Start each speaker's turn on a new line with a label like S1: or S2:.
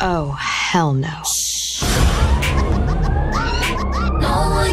S1: Oh, hell no.
S2: No